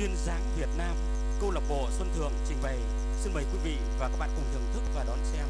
duyên dáng Việt Nam. Câu lạc bộ Xuân thường trình bày. Xin mời quý vị và các bạn cùng thưởng thức và đón xem.